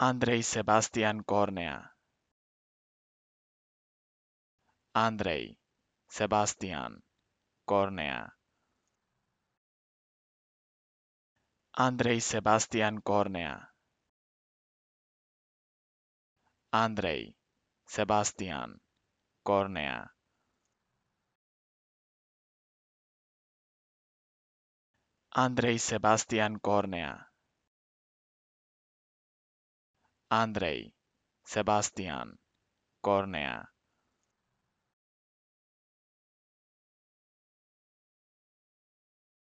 Andrei Sebastian Cornea. Andrei Sebastian Cornea. Andrei Sebastian Cornea. Andrei Sebastian Cornea. Andrei Sebastian Cornea. Andrei Sebastian Cornea.